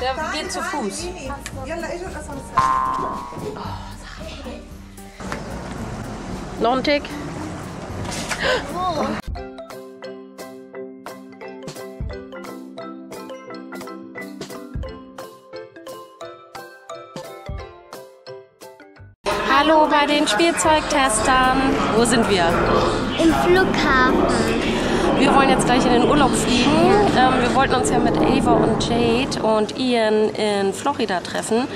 Der geht zu Fuß. Noch ein Tick. Hallo bei den Spielzeugtestern. Wo sind wir? Im Flughafen. Gleich in den Urlaub fliegen. Ähm, wir wollten uns ja mit Ava und Jade und Ian in Florida treffen.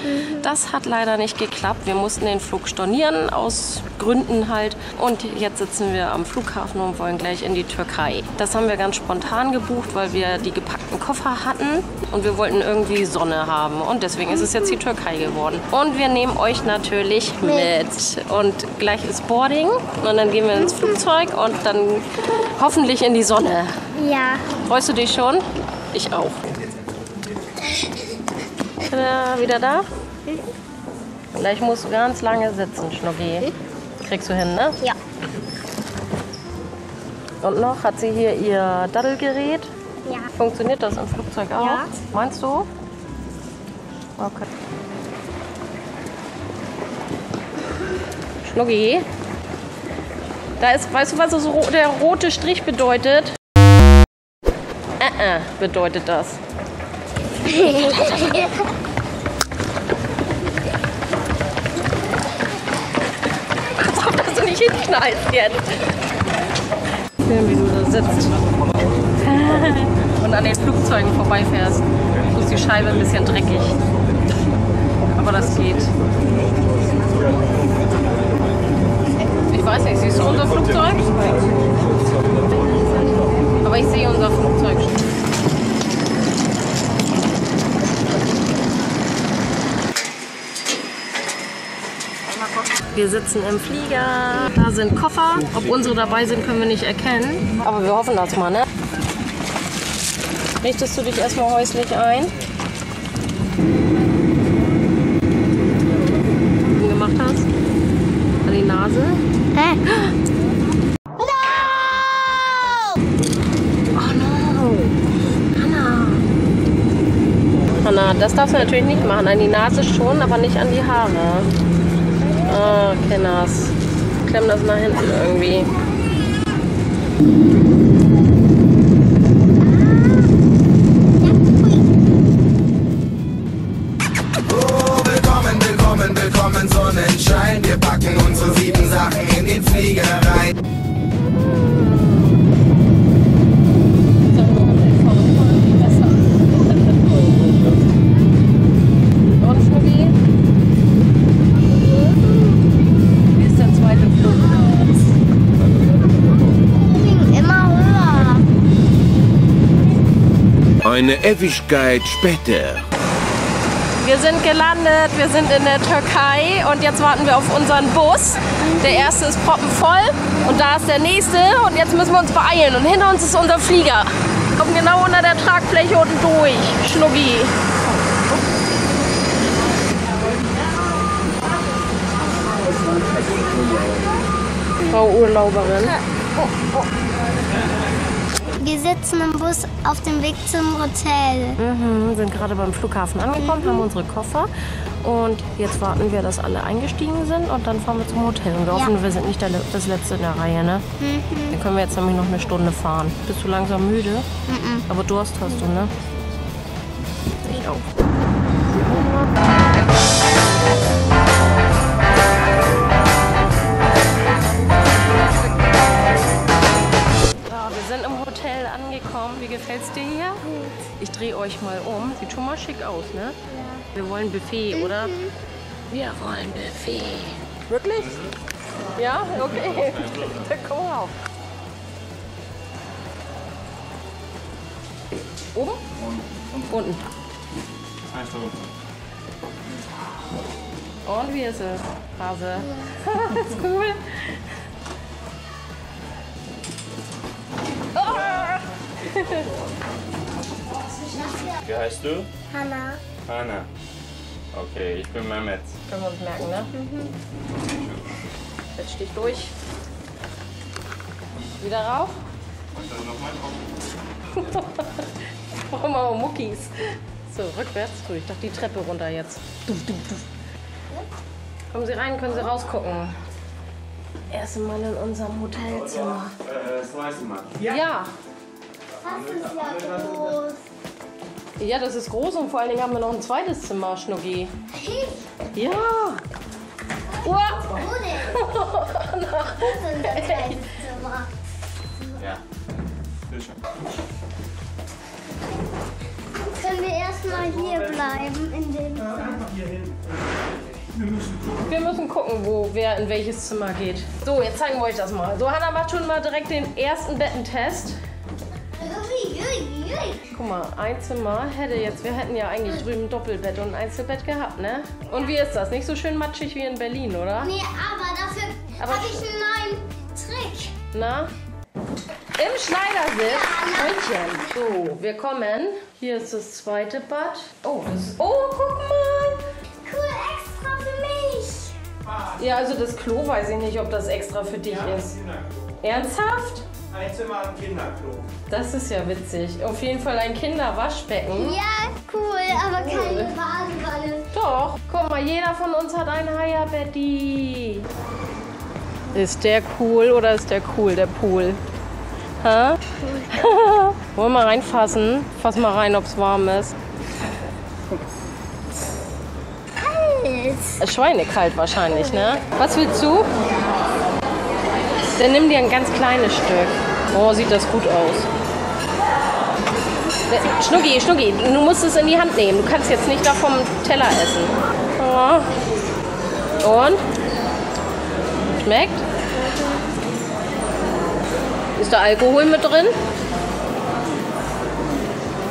Das hat leider nicht geklappt. Wir mussten den Flug stornieren, aus Gründen halt. Und jetzt sitzen wir am Flughafen und wollen gleich in die Türkei. Das haben wir ganz spontan gebucht, weil wir die gepackten Koffer hatten. Und wir wollten irgendwie Sonne haben. Und deswegen ist es jetzt die Türkei geworden. Und wir nehmen euch natürlich mit. Und gleich ist Boarding. Und dann gehen wir ins Flugzeug und dann hoffentlich in die Sonne. Ja. Freust du dich schon? Ich auch. Tada, wieder da? Gleich musst du ganz lange sitzen, Schnucki. Kriegst du hin, ne? Ja. Und noch hat sie hier ihr Daddelgerät. Ja. Funktioniert das im Flugzeug auch? Ja. Meinst du? Okay. Schnucki. Da ist, weißt du, was das, der rote Strich bedeutet? Äh, äh, bedeutet das. nicht hinknallst jetzt. Film, wie du da sitzt. Und an den Flugzeugen vorbeifährst. So ist die Scheibe ein bisschen dreckig. Aber das geht. Ich weiß nicht, siehst du unser Flugzeug? Aber ich sehe unser Flugzeug. Wir sitzen im Flieger. Da sind Koffer. Ob unsere dabei sind, können wir nicht erkennen. Aber wir hoffen das mal, ne? Richtest du dich erstmal häuslich ein? Was du gemacht hast? An die Nase? Hä? Oh no! Hanna! Hanna, das darfst du natürlich nicht machen. An die Nase schon, aber nicht an die Haare. Ah, Kenners. Klemm das nach hinten irgendwie. Eine Ewigkeit später. Wir sind gelandet, wir sind in der Türkei und jetzt warten wir auf unseren Bus. Der erste ist proppenvoll und da ist der nächste und jetzt müssen wir uns beeilen. Und hinter uns ist unser Flieger. Wir kommen genau unter der Tragfläche unten durch. Schnuggi. Frau Urlauberin. Wir sitzen im Bus auf dem Weg zum Hotel. Mhm, sind gerade beim Flughafen angekommen, haben unsere Koffer und jetzt warten wir, dass alle eingestiegen sind und dann fahren wir zum Hotel. Und wir hoffen, Ja. wir sind nicht der, das Letzte in der Reihe, ne? Dann können wir jetzt nämlich noch eine Stunde fahren. Bist du langsam müde? Aber Durst hast du, ne? Ich auch. Angekommen. Wie gefällt's dir hier? Ich drehe euch mal um. Sieht schon mal schick aus, ne? Wir wollen Buffet, oder? Wir wollen Buffet. Wirklich? Ja? Okay. Dann komm auf. Oben? Unten. Und wie ist es, Hase? ist cool. Heißt du? Hanna. Hanna. Okay, ich bin Mehmet. Können wir uns merken, ne? Setz dich durch. Wieder rauf. Und dann nochmal Brauchen wir auch Muckis. So, rückwärts. Ich dachte die Treppe runter jetzt. Duf, duf, duf. Kommen Sie rein, können Sie rausgucken. Erst mal in unserem Hotelzimmer. Ja. Das ist ja groß. Ja, das ist groß und vor allen Dingen haben wir noch ein zweites Zimmer, Schnucki. Ja. Uah. Wo denn? Das ist Zimmer. Ja. Bitte. Können wir erstmal hier bleiben in dem Zimmer? Wir müssen gucken, wo wer in welches Zimmer geht. So, jetzt zeigen wir euch das mal. So, Hanna macht schon mal direkt den ersten Bettentest. Guck mal, ein Zimmer hätte jetzt, wir hätten ja eigentlich drüben ein Doppelbett und ein Einzelbett gehabt, ne? Und wie ist das? Nicht so schön matschig wie in Berlin, oder? Nee, aber dafür habe ich einen neuen Trick. Na? Im Schneidersitz. Freundchen. So, wir kommen. Hier ist das zweite Bad. Oh, das oh, guck mal. Cool, extra für mich. Ja, also das Klo weiß ich nicht, ob das extra für dich ist. Ernsthaft? Ein Zimmer am Kinderklo. Das ist ja witzig. Auf jeden Fall ein Kinderwaschbecken. Ja, cool, aber keine Badewanne. Doch. Guck mal, jeder von uns hat ein Haya-Betty. Ist der cool oder ist der cool, der Pool? Hä? Wollen wir mal reinfassen? Fass mal rein, ob es warm ist. Ist Schweinekalt wahrscheinlich, ne? Was willst du? Dann nimm dir ein ganz kleines Stück. Oh, sieht das gut aus. Ne, Schnucki, Schnucki, du musst es in die Hand nehmen. Du kannst jetzt nicht da vom Teller essen. Oh. Und? Schmeckt? Ist da Alkohol mit drin?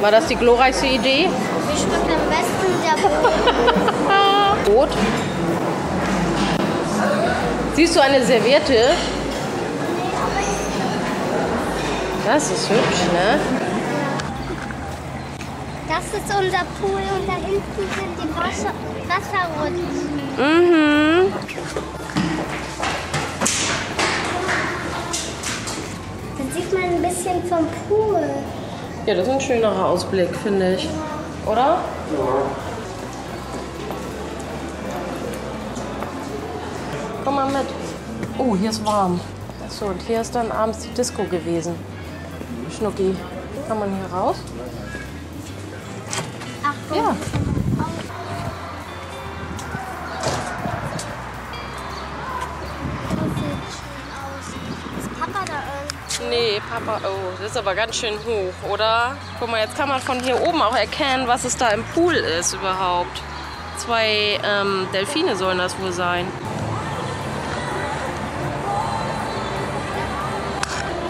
War das die glorreichste Idee? Wie schmeckt am besten der Boden? Rot. Siehst du eine Serviette? Das ist hübsch, ne? Das ist unser Pool und da hinten sind die Wasser Wasserrutschen. Mhm. Da sieht man ein bisschen vom Pool. Ja, das ist ein schönerer Ausblick, finde ich. Oder? Komm mal mit. Oh, hier ist warm. Achso, und hier ist dann abends die Disco gewesen. Schnucki. Kann man hier raus? Achtung. Ja. Nee, Papa, oh, das ist aber ganz schön hoch, oder? Guck mal, jetzt kann man von hier oben auch erkennen, was es da im Pool ist überhaupt. Zwei ähm, Delfine sollen das wohl sein.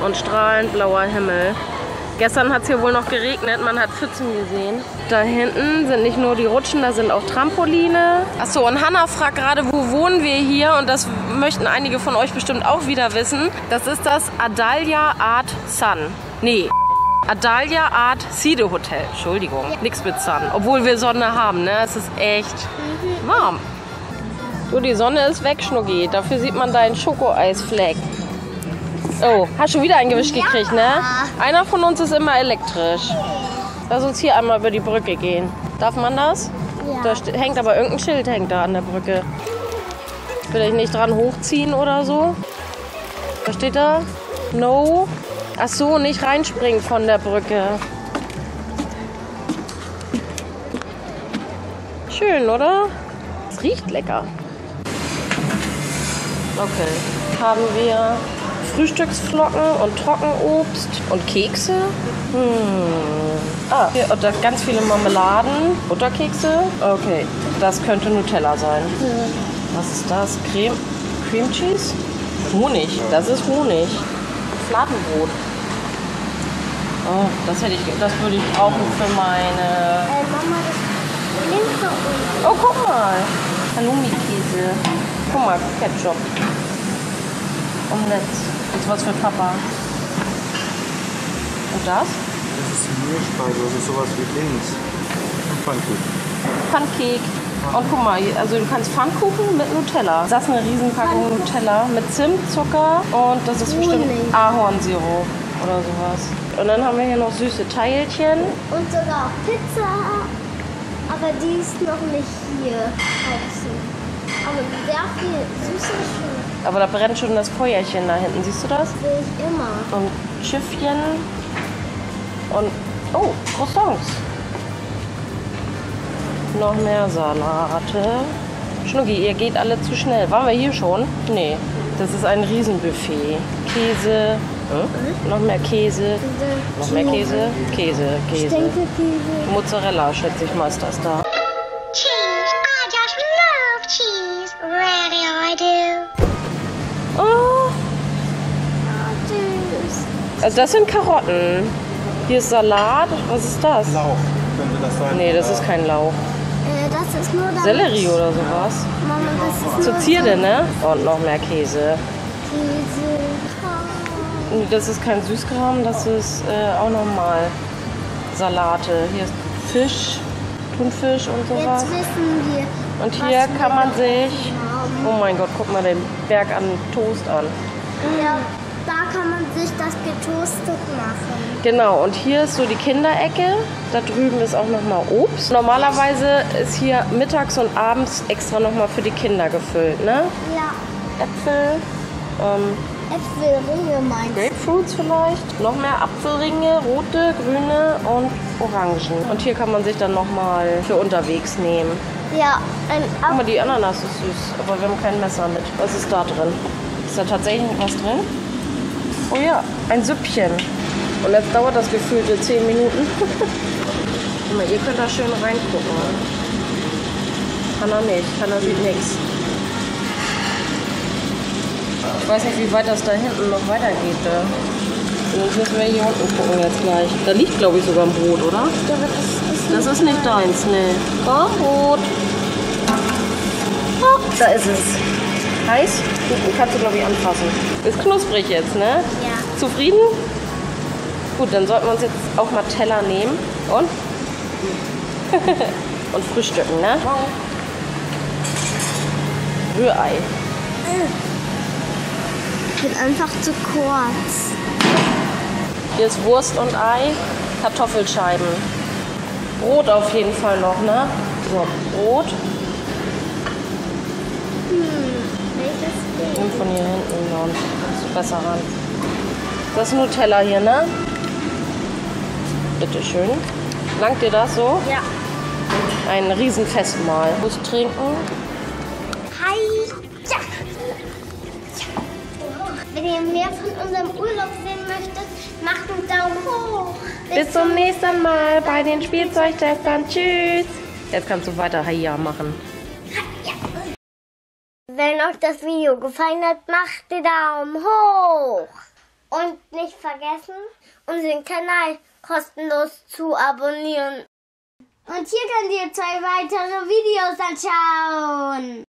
Und strahlend blauer Himmel. Gestern hat es hier wohl noch geregnet, man hat Pfützen gesehen. Da hinten sind nicht nur die Rutschen, da sind auch Trampoline. Achso, und Hanna fragt gerade, wo wohnen wir hier? Und das möchten einige von euch bestimmt auch wieder wissen. Das ist das Adalia Art Sun. Nee, Adalia Art Side Hotel. Entschuldigung, nichts mit Sun. Obwohl wir Sonne haben, ne? Es ist echt warm. Du, die Sonne ist weg, Schnucki. Dafür sieht man deinen Schokoeisfleck. Oh, hast schon wieder eingewischt gekriegt, ne? Einer von uns ist immer elektrisch. Lass uns hier einmal über die Brücke gehen. Darf man das? Ja. Da hängt aber irgendein Schild hängt da an der Brücke. Vielleicht nicht dran hochziehen oder so. Was steht da? No. Ach so, nicht reinspringen von der Brücke. Schön, oder? Es riecht lecker. Okay. Haben wir Frühstücksflocken und Trockenobst und Kekse. Hm. Ah, hier, und da ganz viele Marmeladen, Butterkekse. Okay, das könnte Nutella sein. Was ist das? Creme, Cream Cheese? Honig. Das ist Honig. Fladenbrot. Oh, das hätte ich, das würde ich brauchen für meine. Mama, das. Oh, guck mal. Halloumi-Käse. Guck mal, Ketchup. Omelette. Das ist was für Papa. Und das? Das ist Mehlspeise, das ist sowas wie Dings. Und Pfannkuchen. Pancake. Und guck mal, also du kannst Pfannkuchen mit Nutella. Das ist eine Riesenpackung Nutella mit Zimt, Zucker und das ist bestimmt. Ahornsirup oder sowas. Und dann haben wir hier noch süße Teilchen. Und sogar auch Pizza. Aber die ist noch nicht hier. Aber sehr viel süße Schön. Aber da brennt schon das Feuerchen da hinten. Siehst du das? Sehe ich immer. Und Schiffchen. Und. Oh, Croissants. Noch mehr Salate. Schnucki, ihr geht alle zu schnell. Waren wir hier schon? Nee. Das ist ein Riesenbuffet. Käse. Hm? Noch mehr Käse. Noch mehr Käse. Käse, Käse. Mozzarella, schätze ich mal, ist das da. Also das sind Karotten. Hier ist Salat. Was ist das? Lauch könnte das sein. Nee, das ist kein Lauch. Äh, das ist nur damit, Sellerie oder sowas. Mama, das ist Zur Zierde, ne? Und noch mehr Käse. Käse. Nee, Das ist kein Süßkram, das ist äh, auch nochmal Salate. Hier ist Fisch, Thunfisch und sowas. Jetzt wissen wir. Und hier kann man sich, oh mein Gott, guck mal den Berg an Toast an. Ja, da kann man sich das getoastet machen. Genau, und hier ist so die Kinderecke. Da drüben ist auch nochmal Obst. Normalerweise ist hier mittags und abends extra nochmal für die Kinder gefüllt, ne? Ja, Äpfel, ähm, Äpfelringe meinst du? Grapefruits vielleicht, noch mehr Apfelringe, rote, grüne und orangen. Und hier kann man sich dann nochmal für unterwegs nehmen. Ja, ein Guck mal, Apfel. die Ananas ist süß, aber wir haben kein Messer mit. Was ist da drin? Ist da tatsächlich was drin? Oh ja, ein Süppchen. Und jetzt dauert das gefühlte 10 Minuten. Guck mal, ihr könnt da schön reingucken. Hanna nicht, Hanna sieht nichts. Ich weiß nicht, wie weit das da hinten noch weitergeht. Da. Sonst müssen wir hier unten gucken jetzt gleich. Da liegt, glaube ich, sogar ein Brot, oder? Das ist nicht deins. Oh, Brot. Oh, da ist es. Heiß? Kannst du, glaube ich, anfassen. Ist knusprig jetzt, ne? Zufrieden? Gut, dann sollten wir uns jetzt auch mal Teller nehmen. Und? Und frühstücken, ne? Rührei. Ich bin einfach zu kurz. Hier ist Wurst und Ei, Kartoffelscheiben. Brot auf jeden Fall noch, ne? So, Brot. Welches Nimm von hier hinten und ist besser ran. Das ist Nutella hier, ne? Bitte schön. Langt dir das so? Ja. Ein Riesenfestmahl. Muss trinken. Hi. Ja. Wenn ihr mehr von unserem Urlaub sehen möchtet, macht einen Daumen hoch. Bis zum nächsten Mal bei den Spielzeugtestern. Tschüss. Jetzt kannst du weiter Haia machen. Wenn euch das Video gefallen hat, macht den Daumen hoch. Und nicht vergessen, unseren Kanal kostenlos zu abonnieren. Und hier könnt ihr zwei weitere Videos anschauen.